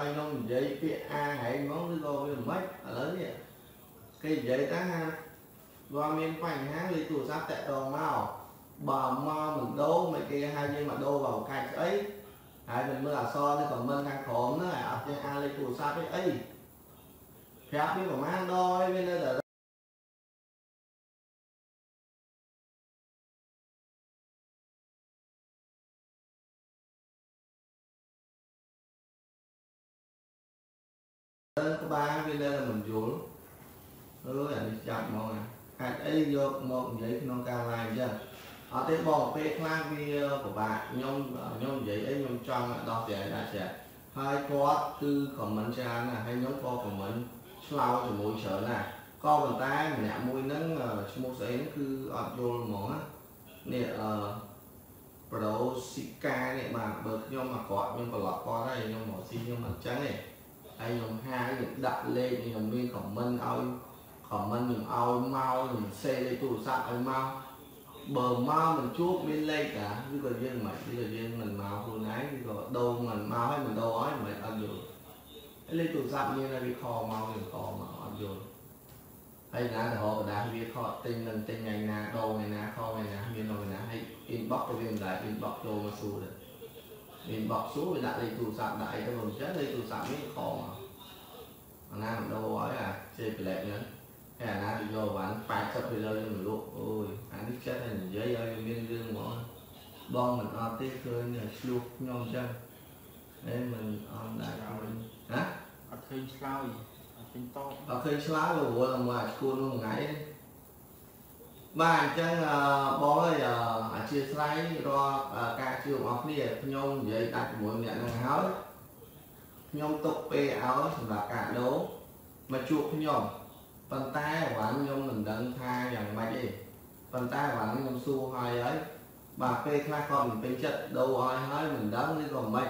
ឲ្យខ្ញុំនិយាយពាក្យអាហែងមកឬក៏វាមិនឥឡូវនេះគេនិយាយតាថាវាមានបញ្ហាលេខទូរស័ព្ទតាក់ទងមកបើមកមិនដូរមិនគេហៅយើងមកដូរ vào កាច់ស្អីហើយមិនមើលអក្សរនៅខមមិនខាងក្រោមហ្នឹងហើយអត់ចេះអានលេខទូរស័ព្ទអីអីប្រាប់វាប្រហែលដងហើយវានៅតែ ក្បាលវានៅតែមិនយល់អើយអានេះចាប់ហ្មងអាអាចអីយកមកនិយាយក្នុងការ live អញ្ចឹងអត់ទេបងពេលខ្លះវាពិបាកខ្ញុំខ្ញុំនិយាយអីខ្ញុំចង់ដោះស្រាយដែរចាហើយគាត់គឺ comment ច្រើនណាស់ហើយខ្ញុំក៏ comment ឆ្លើយជាមួយច្រើនណាស់ក៏ប៉ុន្តែម្នាក់មួយហ្នឹងឈ្មោះស្អីហ្នឹងគឺអត់យល់ហ្មងណានេះអឺប្រូស៊ីកានេះបាទបើខ្ញុំអាក្រក់ខ្ញុំប្រឡប់គាត់ហើយខ្ញុំមកស៊ីខ្ញុំមិនអញ្ចឹងទេ ហើយខ្ញុំហាខ្ញុំដាក់លេខខ្ញុំមានខមមិនឲ្យខមមិនខ្ញុំឲ្យមកខ្ញុំសេលេខទូរស័ព្ទឲ្យមកបើមកមិនជួបមានលេខតាឬក៏យើងមិនឬក៏យើងមិនមកខ្លួនឯងឬក៏ដូរមិនមកឲ្យមិនដូរឲ្យមិនអត់យល់ហើយលេខទូរស័ព្ទមានតែវាខមកយើងខមកអត់យល់ហើយណាទៅរកកដាស់វាខកទិញនឹងទិញថ្ងៃណាដូរថ្ងៃណាខថ្ងៃណាមានថ្ងៃណាហើយ inbox ទៅវាមិនដែរ inbox ចូលមកសួរដែរ mình bọc xuống mình đặt lên tủ sạc đại cho mình chết lên tủ sẵn mới khó mà. Anh ăn đâu ấy à chơi bị lệch nữa. Cái anh ăn đi vô và anh phạt sắp đi lên mình luôn. Ôi anh biết chết hình dễ dơi miên riêng mỗi bon mình ăn tiếp thôi là sluộc ngon chân để mình ăn đại mình hả? Ở khi sao gì? Ở khi sao rồi vừa là ngoài school luôn ngày ba chân bó là ងហ្មងបងមិនអត់ទេឃើញឆ្លុះខ្ញុំចឹងហើយមិនអត់ដែរឃើញហ៎អត់ឃើញឆ្លើយអត់ឃើញតបអត់ឃើញឆ្លើយព្រោះមកអាឈួននោះថ្ងៃនេះបាទអញ្ចឹងអឺបងអើយអឺអធិស្ឋានរាល់ការជួបអស់គ្នាខ្ញុំនិយាយដាច់ជាមួយអ្នកនឹងហើយខ្ញុំទុកពេលឲ្យសម្រាប់ការដូរមកជួបខ្ញុំប៉ុន្តែអវ៉ាន់ខ្ញុំមិនដឹងថាយ៉ាងម៉េចទេប៉ុន្តែអវ៉ាន់ខ្ញុំសួរហើយហើយបាទពេលខ្លះគាត់មិនពេញចិត្តដូរឲ្យហើយមិនដឹងឬក៏មិន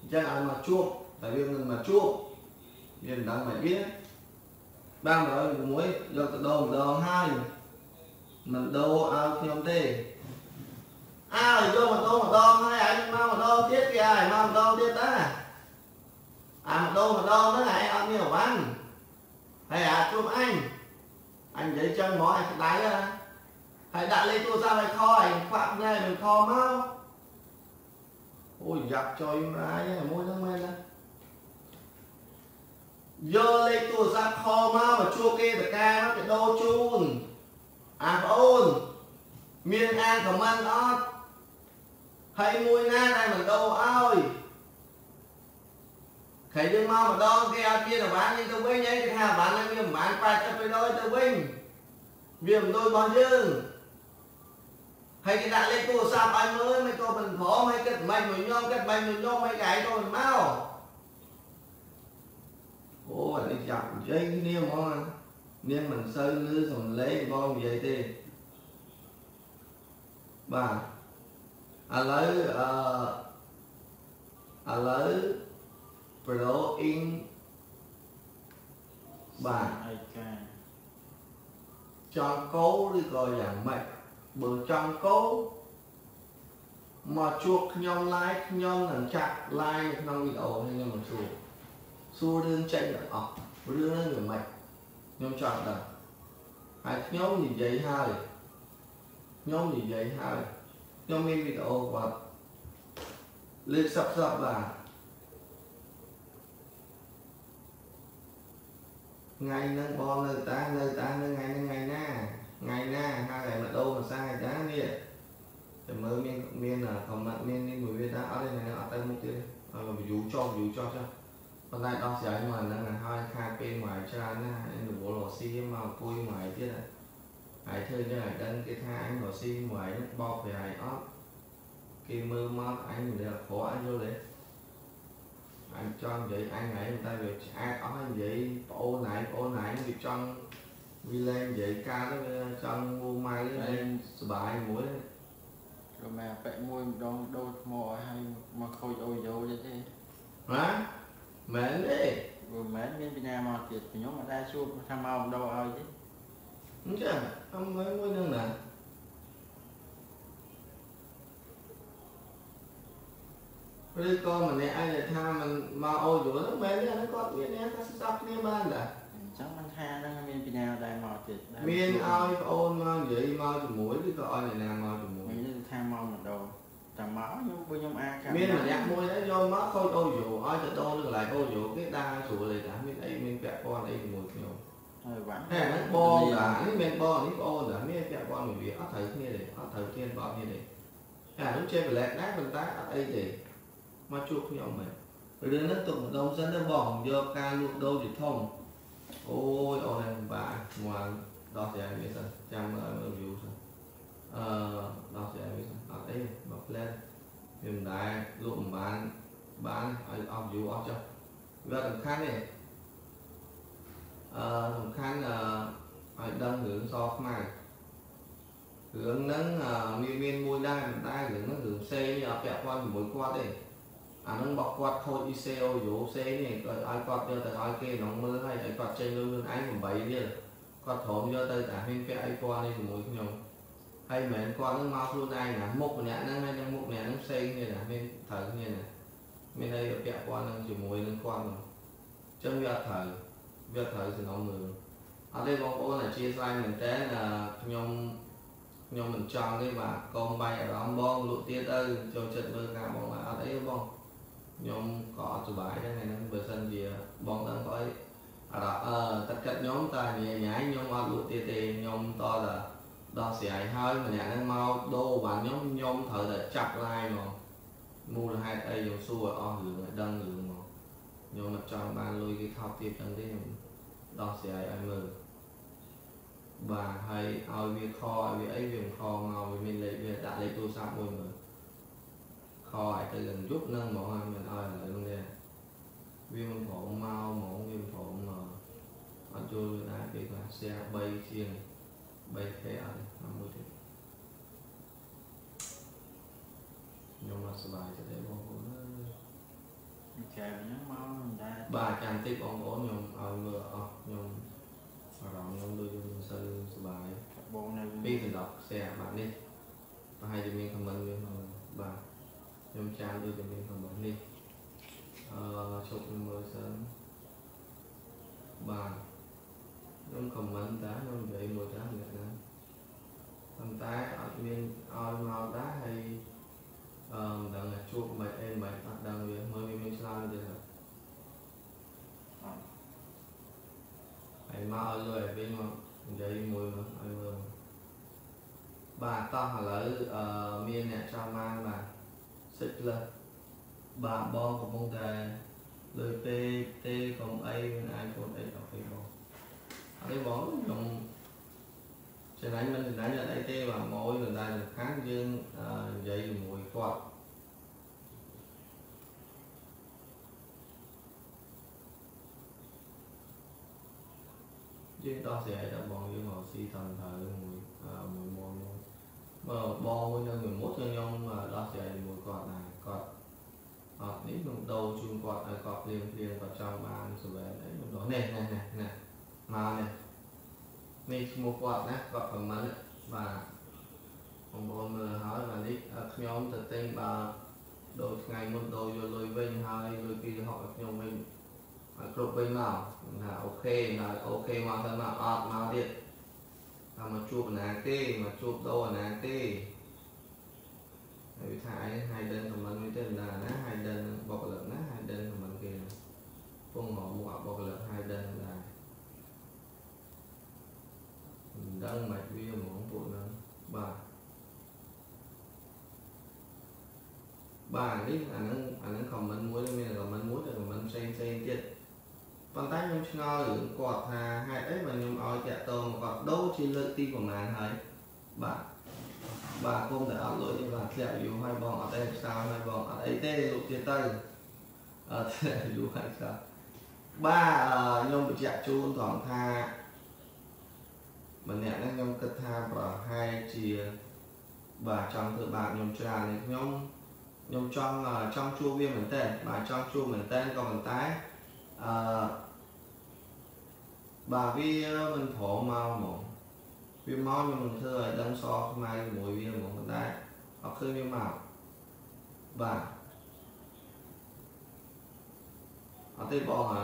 អញ្ចឹងឲ្យមកជួបតែវាមិនមកជួបវាមិនដឹងមិនវាបាន106យកទៅដូរម្ដងហើយមិនដូរឲ្យខ្ញុំទេ a thì vô mà tô mà tô hay ai mau mà tô tiết kìa ai, mau mà tô tiết ta. à mà tô mà tô đó là ăn nhiều ăn hay à chụp anh anh lấy chân mỏ anh đáy ra. Hãy đặt lên tôi ra lại kho, anh phạm này mình kho mau. Ôi, giặc cho em ai nhá môi nó men đó vô lấy tôi ra kho mau mà chua kê được ca, nó cái đô chun à ôn. Miên an của mình đó. ហ្នឹងមួយហ្នឹងមែនណាយកលេខទូរស័ព្ទខមកមកជួបគេតកាមកទៅដូរជូនអាប្អូនមានអានខមមិនអត់ហើយមួយណាដែលមិនដូរឲ្យខែយើងមកម្ដងគេឲ្យជាអវ៉ាន់យើងទៅវិញហើយគេថាអវ៉ាន់ហ្នឹងវាមិនបាន80ទៅដល់ទៅវិញវាមិនដូចរបស់យើងហើយគេដាក់លេខទូរស័ព្ទឲ្យមើលមិនក៏មិនព្រមហើយគិតមិនមួយញោមគិតមិនមួយញោមហើយកែក៏មិនមកអូអានេះចាប់និយាយគ្នាហ្មងនាងមិនសូវលឺសំឡេងបងនិយាយទេបាទ ឥឡូវអឺឥឡូវ pro in បាទឯកាចង់កោឬក៏យ៉ាងម៉េចបើចង់កោមកជួបខ្ញុំ live ខ្ញុំនឹងចាក់ live នៅក្នុងវីដេអូនេះខ្ញុំនឹងសួរសួររឿងចេញទាំងអស់រឿងហ្នឹងវាម៉េចខ្ញុំចង់ដឹងហើយខ្ញុំនិយាយហើយខ្ញុំនិយាយហើយ ខ្ញុំមានវីដេអូគាត់លើកសពសពបាទថ្ងៃហ្នឹងបងនៅតានៅតានៅថ្ងៃហ្នឹងថ្ងៃណាថ្ងៃណាហើយមកដូរភាសាឯតានេះតែមើលមានមានខមមិនមាននេះមួយវាថាអត់ទេថ្ងៃហ្នឹងអត់ទៅមុខទៀតឲ្យ view ចុះ view ចុះចុះប៉ុន្តែដោះស្រាយមកអាហ្នឹងហើយខាតពេលមួយច្រើនណាស់រវល់រស៊ីមកអង្គុយមួយទៀតហើ hãy thư như hãy đăng cái tha anh hồ si mùa hãy nước bọc về hãy óp khi mơ mót anh mình là khổ anh vô đấy anh cho vậy anh này người ta về ai có anh vậy ô này ô này thì trong vi lên vậy ca đó trong mua mai lên sửa bài mũi. Đấy rồi mà phải mua đôi đôi mò hay mà khôi ôi vô vậy thế hả? Mến đi. Rồi mến bên nhà mà thì nhóm mà đa xuống tham ao đâu ai chứ. ចង់ងូម៉ៅលែងសុបាយមួយក៏មកប៉ែមួយម្ដងដូរថ្មឲ្យហើយមកខូចអូយ៉ូទៀតទេហ៎មែនទេព្រោះមិនមានបញ្ញាមកទៀតខ្ញុំមិនដែរជួបថាមកម្ដងឲ្យទេអញ្ចឹងអមមួយមួយនឹងណាឬក៏ម្នាក់ឯងដែលថាมันមកអូយល់ហ្នឹងមែនទេអាហ្នឹងគាត់មានអ្នកថាស្ដាប់គ្នាបានតាអញ្ចឹងមិនថាហ្នឹងមានពីណាដែរមកទៀតដែរមានឲ្យប្អូនមកនិយាយមកជាមួយឬក៏ឲ្យអ្នកណាមកជាមួយមានថាមកម្ដងតែមកខ្ញុំពួកខ្ញុំអាចមានម្នាក់មួយដែរយកមកខូចអូយ៉ូឲ្យទៅដូរនៅកន្លែងអូយ៉ូគេដើរស្រួលទេតាមានអីមានពាក់ព័ន្ធអីជាមួយខ្ញុំ ហើយបាទ ហេអាហ្នឹងបងតានេះមិនបងនេះប្អូនតាមានពាក់ព័ន្ធមួយវាអត់ត្រូវគ្នាទេអត់ត្រូវគ្នាបងគ្នាទេហេអានោះចេះប្លែកដែរប៉ុន្តែអត់អីទេមកជួបខ្ញុំមែនរឿងហ្នឹងទុកម្ដងសិនទៅបងយកការលក់ដូរជាធំអូយអូនហ្នឹងពិបាកមកដោះស្រាយវាសិនចាំមើលមើល view សិនអឺដោះស្រាយវាសិនអត់អីមកផ្លែវាមិនដែរលក់មិនបានបានឲ្យអស់ view អស់ចុះវាសំខាន់ទេអឺ សំខាន់អឺឲ្យដឹងរឿងសខ្មៅរឿងហ្នឹងអឺមានមានមួយដែរមិនដែររឿងហ្នឹងរឿងផ្សេងនេះអត់ពាក់ព័ន្ធជាមួយគាត់ទេអាហ្នឹងបោះគាត់ខូច ICO យោផ្សេងនេះគាត់ឲ្យគាត់យកទៅឲ្យគេក្នុងមើលហើយឲ្យគាត់ចេញលុយខ្លួនឯង8រៀលគាត់ព្រមយកទៅតែមានពាក់អីពណ៌នេះជាមួយខ្ញុំហើយមិនមែនគាត់ហ្នឹងមកខ្លួនឯងណាមុខម្នាក់ហ្នឹងហើយនឹងមុខម្នាក់ហ្នឹងផ្សេងគ្នាណាមានត្រូវគ្នាណាមានអីពាក់ព័ន្ធនឹងជាមួយនឹងគាត់ហ្នឹងអញ្ចឹងវាអត់ត្រូវ វាអត់ត្រូវសំណងមើលអត់ទេបងប្អូនអធិស្ឋានមែនតើខ្ញុំខ្ញុំមិនចង់ទេបាទកុំបាយអារម្មណ៍បងលក់ទៀតទៅចូលចិត្តមើលការបងបាទអត់អីទេបងខ្ញុំក៏អត់សុបាយដែរថ្ងៃហ្នឹងបើសិនជាបងដឹងក៏អីអារម្មណ៍អឺទឹកចិត្តខ្ញុំតែញ៉ៃញ៉ៃខ្ញុំអត់លក់ទៀតទេខ្ញុំតតែដោះស្រាយហើយម្នាក់ហ្នឹងមកដូរបាទខ្ញុំខ្ញុំត្រូវតែចាប់ឡាយមកមូលហេតុអីខ្ញុំសួរឲ្យអស់រឿងឲ្យដឹងរឿងមកខ្ញុំមិនចង់បានលុយគេថប់ទៀតចឹងទេខ្ញុំ ដោះស្រាយឲ្យមើលបាទហើយឲ្យវាខឲ្យវាអីវាមិនខមកវាមានលេខវាដាក់លេខទូរស័ព្ទមួយមើលខឲ្យទៅនឹងយប់នឹងហ្មងហើយមិនឲ្យឥឡូវនេះវាមិនព្រមមកហ្មងវាមិនព្រមមកអត់ចូលវាដែរពេលខ្លះ share 3ជាង 3k អត់ទេមួយទៀត បាទចាំតិចបងប្អូនខ្ញុំឲ្យមើលអស់ខ្ញុំអារម្មណ៍ខ្ញុំដូចខ្ញុំមិនសូវសប្បាយបងនៅពីសណ្ដប់ខ្សែបាទនេះប្រហែលជាមានខមមិនវាមកបាទខ្ញុំចាំដូចជាមានខមមិននេះអឺជប់ខ្ញុំមើលសិនបាទខ្ញុំខមមិនតាខ្ញុំនិយាយមួយ cái bốn trong sẽ đánh mình đánh là đại tê và mỗi lần đây là kháng dương à, dây, mùi, quạt. Chứ to sẽ đã bọn với màu si thần thờ, mùi à, mùi mùi mùi mà bo với nơi người mốt cho nhau, mà to sẽ mùi quạt này, quạt. Hoặc nếu mình đầu chung quạt này quạt liền liền vào trong bàn sửa về đấy. Đó, nè nè nè nè mà nè. នៅមួយមុតខ្ញុំដោះស្រាយជាមួយគាត់ដែរគាត់អត់នេះខ្ញុំដូរជូនគាត់ឲ្យគាត់ភ្លៀងភ្លៀងគាត់ចង់បានសវែនអីខ្ញុំដោះនេះនេះនេះនេះមកនេះនេះឈ្មោះគាត់ណាគាត់ខមមិនបាទបងប្អូនមើលហើយបាទនេះខ្ញុំទៅទិញបាទដូរថ្ងៃមុនដូរយកលុយវិញហើយលុយ260ឲ្យខ្ញុំវិញឲ្យគ្រប់វិញមកខ្ញុំថាអូខេដល់អូខេមកទៅមកអត់មកទៀតថាមកជួបអាណាទេមកជួបដូរអាណាទេហើយវាថាអីហើយដិនខមមិនមួយទៅណាណាហើយដិនបុគ្គលិកណាហើយដិនខមមិនគេពងមកមកបុគ្គលិកហើយដិន ដែរមិនដឹងមិនវាហ្មងពួកហ្នឹងបាទបាទនេះអាហ្នឹងអាហ្នឹងខមមិនមួយមានខមមិនមួយទៅខមមិនផ្សេងផ្សេងទៀតប៉ុន្តែខ្ញុំឆ្ងល់រឿងគាត់ថាហេតុអីបើខ្ញុំឲ្យតាក់ទងមកគាត់ដូរជាលើកទីប្រមាណហើយបាទបាទគុំតែអត់លុយទេបាទធ្លាក់យូរហើយបងអត់ទេខ្សោយហើយបងអត់អីទេលោកទៀតទៅអត់ធ្លាក់យូរហើយខ្សោយបាទអឺខ្ញុំបញ្ជាក់ជូនត្រង់ថា ម្នាក់ហ្នឹងខ្ញុំគិតថាប្រហែលជាបាទចង់ធ្វើបាបខ្ញុំច្រើននេះខ្ញុំខ្ញុំចង់ចង់ជួបវាមែនតើបាទចង់ជួបមែនតើក៏ប៉ុន្តែ អឺបាទវាមិនព្រមមកហ្មងវាមកខ្ញុំនឹងធ្វើឲ្យដឹងសខ្មែរជាមួយវាហ្មងប៉ុន្តែអត់ឃើញវាមកបាទ អត់ទេបងអឺ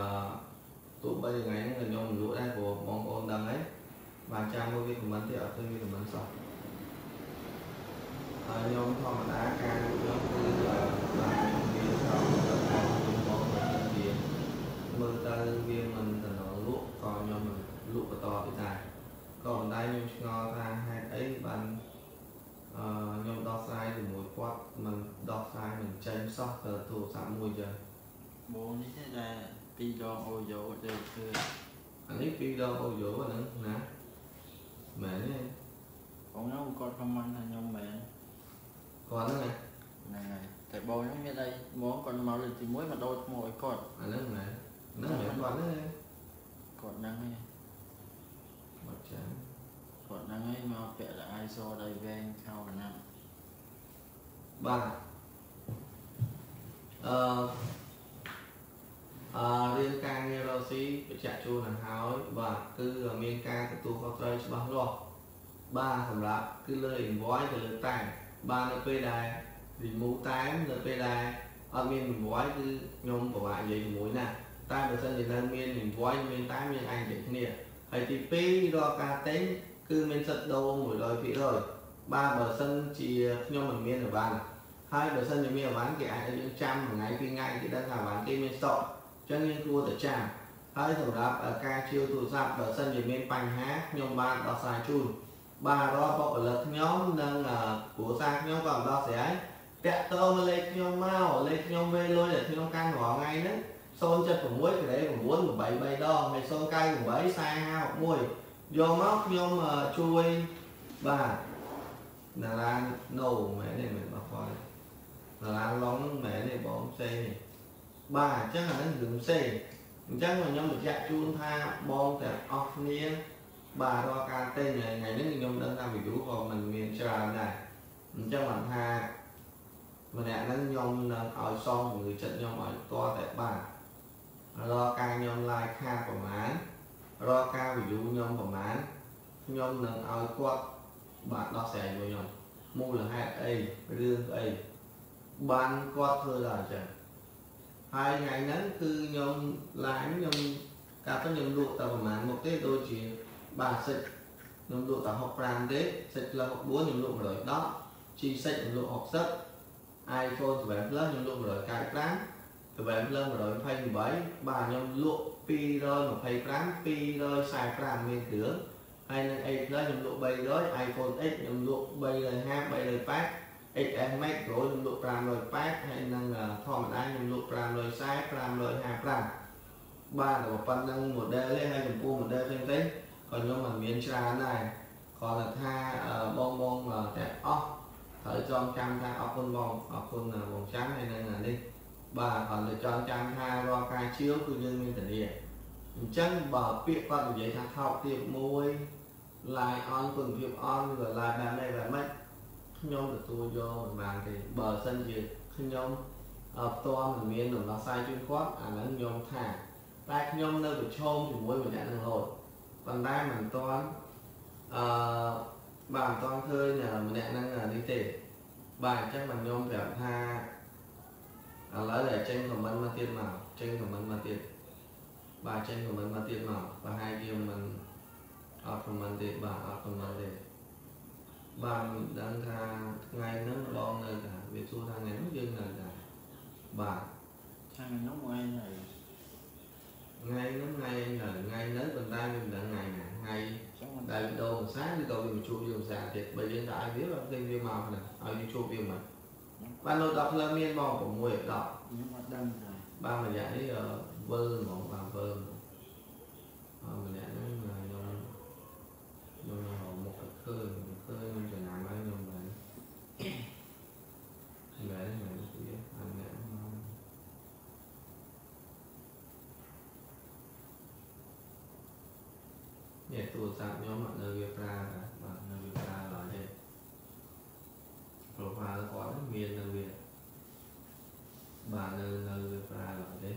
ទោះបីថ្ងៃហ្នឹងខ្ញុំមិនលក់ដែរព្រោះបងប្អូនដឹងហើយ បានចាំមើលវាខមមិនទេអត់ឃើញវាខមមិនសោះហើយខ្ញុំធម្មតាការលក់ខ្ញុំគឺអឺបាទខ្ញុំមានស្រោមទៅតាមខ្ញុំបងប្អូនវាមើលទៅវាមិនទៅដល់លក់ក៏ខ្ញុំមិនលក់បន្តទៀតដែរក៏មិនដែរខ្ញុំឆ្ងល់ថាហេតុអីបានអឺខ្ញុំដោះស្រាយជាមួយគាត់មិនដោះស្រាយមិនចេញសោះទៅទូរស័ព្ទមួយចឹងបងនេះទេដែលពីរដងអូយ៉ូដែលគឺអានេះពីរដងអូយ៉ូហ្នឹងណា mẹ con nó con không ăn là nhau mẹ con nó này này tại bò nó như đây. Muốn con mau lên thì muối mà đôi mồi con. À nó mẹ nó còn nữa nó con đang nghe mặt trắng. Còn đang ấy mà vẽ là ai so đây về anh là nặng ba. Ờ អាហ្នឹងមែនហ្នឹងមែនគាត់ហ្នឹងគាត់ហ្នឹងហើយបាត់ចាំគាត់ហ្នឹងហើយមកពាក់តែអាយសដៃវែងខោកណាត់បាទអឺអឺរឿងការងាររកស៊ីបញ្ជាក់ជូនទៅហើយបាទគឺមានការទទួលខុសត្រូវច្បាស់លាស់បាទសម្រាប់គឺលើ invoice ទៅលើតែបាទនៅពេលដែល remove តែនៅពេលដែលអត់មាន invoice គឺខ្ញុំពិបាកនិយាយជាមួយណាតែបើសិនជានៅមាន invoice មានតែមានអាចនិយាយគ្នាហើយទី2រាល់ការទិញគឺមានសិទ្ធិដូរ100%បាទបើសិនជាខ្ញុំមិនមានអីវ៉ាន់ហើយបើសិនជាមានអីវ៉ាន់គេអាចឲ្យយើងចាំមួយថ្ងៃពីរថ្ងៃគេដឹងថាអីវ៉ាន់គេមានស្តុកអញ្ចឹងយើងគួរតែចាំហើយសម្រាប់ការជាវទូរស័ព្ទបើសិនជាមានបញ្ហាខ្ញុំបានដោះស្រាយជូនបាទរាល់បុគ្គលិកខ្ញុំនិងគ្រួសារខ្ញុំក៏ដោះស្រាយតាក់ទងលេខខ្ញុំមកលេខខ្ញុំវេលុយដែលខ្ញុំកាន់រាល់ថ្ងៃហ្នឹង076ក្រេ9 83ដងហើយ098 4561យកមកខ្ញុំជួយបាទតារាណូមែនទេមិនបោះផងតារាឡុងហ្នឹងមែនទេបងផ្សេងទេ បាទអញ្ចឹងអាហ្នឹងរឿងផ្សេងអញ្ចឹងខ្ញុំបញ្ជាក់ជូនថាបងទាំងអស់គ្នាបាទរាល់ការទិញថ្ងៃនេះខ្ញុំដឹងថា view ក៏មិនមានច្រើនដែរអញ្ចឹងបានថាម្នាក់ហ្នឹងខ្ញុំនឹងឲ្យសងជំងឺចិត្តខ្ញុំឲ្យតតែបាទរាល់ការខ្ញុំ like ខាតប្រហែលរាល់ការ view ខ្ញុំប្រហែលខ្ញុំនឹងឲ្យគាត់បាទដោះស្រាយមួយខ្ញុំមូលហេតុអីរឿងអីបានគាត់ធ្វើដល់អញ្ចឹង ហើយថ្ងៃហ្នឹងគឺខ្ញុំ live ខ្ញុំកាលទៅខ្ញុំលក់តែប្រហែលមុខទេដូចជាបាទសិចខ្ញុំលក់តែ65ទេសិចផ្លឹង64ខ្ញុំលក់110 G សិចខ្ញុំលក់60 iPhone 7 Plus ខ្ញុំលក់195 7 Plus 128បាទខ្ញុំលក់225 245មានគ្រឿងហើយនឹង A Plus ខ្ញុំលក់300 iPhone X ខ្ញុំលក់350 380 XS Max Pro ខ្ញុំលក់580ហើយនឹងធម្មតាខ្ញុំលក់540 555បាទតែប៉ុណ្្នឹង model ទេហើយចំពោះ model ផ្សេងៗក៏ខ្ញុំមិនមានច្រើនដែរគ្រាន់តែថាបងបងទាំងអស់ត្រូវចងចាំថាអរគុណបងអរគុណបងចាំហើយនឹងនេះបាទគ្រាន់តែចងចាំថារាល់ការជាវគឺយើងមានធានាអញ្ចឹងបើពាក្យគាត់និយាយថាថោកទាបមួយ line on គុណភាពអនឬ line បែបនេះបែបម៉េច ខ្ញុំទទួលយកមិនបានទេបើសិនជាខ្ញុំផ្ទាល់មិនមានដំណោះស្រាយជូនគាត់អាហ្នឹងខ្ញុំថាតែខ្ញុំនៅប្រឈមជាមួយម្នាក់នឹងរហូតប៉ុន្តែមិនទាន់អឺបាទមិនទាន់ឃើញម្នាក់ហ្នឹងនេះទេបាទអញ្ចឹងខ្ញុំប្រាប់ថាឥឡូវតែចេញខមមិនមកទៀតមកចេញខមមិនមកទៀតបាទចេញខមមិនមកទៀតមកប្រហែលជាមិនអត់ខមមិនទេបាទអត់ខមមិនទេ bàn đang thà ngày nắng lo người cả việc xu thằng ngày nó dân người cả. Bà. Thằng ngày nó ngoài này ngay nó ngay là ngay nới bên tay mình là ngày nè ngay đại đồ sáng đi cầu mình chua dùng xà thiệt bây giờ đã ai biết là kênh viêm màu nè ai đi chua viêm mà ban đầu đọc là miên bò của mùi đọc ba mình dạy ở vơ ngọn bà vơ mình dạy រស័ព្ទខ្ញុំនៅវាប្រើបាទនៅវាប្រើឡើយទេ profile គាត់មាននៅវាបាទនៅនៅវាប្រើឡើយទេ